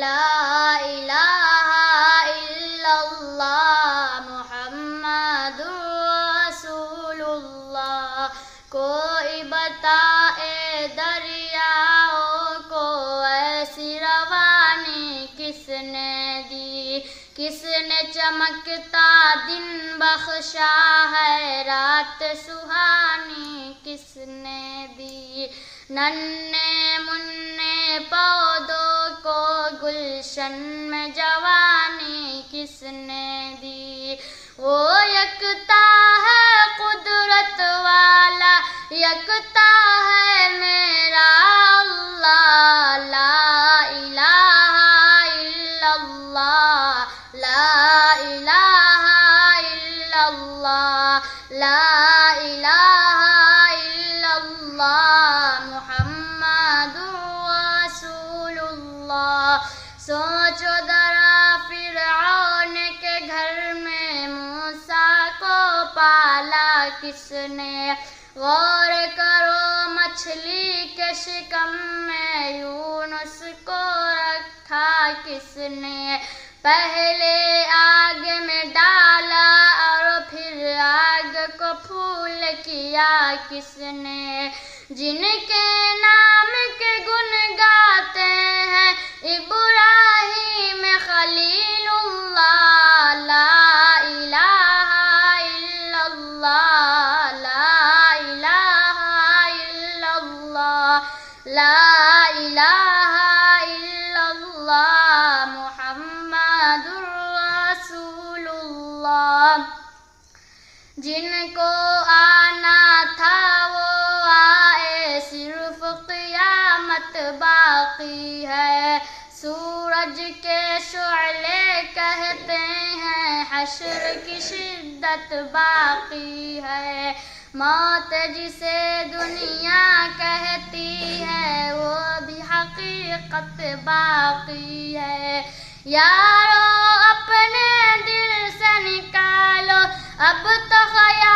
لا الہ الا اللہ محمد رسول اللہ کوئی بتائے دریاؤں کو ایسی روانی کس نے دی کس نے چمکتا دن بخشا ہے، رات سہانی کس نے دی. ننے منے پودوں گلشن میں جوانی کس نے دی؟ وہ یکتا ہے قدرت والا، یکتا ہے میرا اللہ، لا الہ الا اللہ، لا الہ الا اللہ، لا سوچو ذرا فرعون کے گھر میں موسیٰ کو پالا کس نے؟ غور کرو مچھلی کے شکم میں یونس کو رکھا کس نے؟ پہلے آگ میں ڈالا اور پھر آگ کو پھول کیا کس نے؟ جن کے نام کے گن گاتے لا الہ الا اللہ محمد رسول اللہ جن کو آنا تھا وہ آئے صرف قیامت باقی ہے۔ سورج کے شعلے کہتے ہیں، حشر کی شدت باقی ہے۔ موت جسے دنیا کہتی باقی ہے۔ یارو اپنے دل سے نکالو۔ اب تو خیال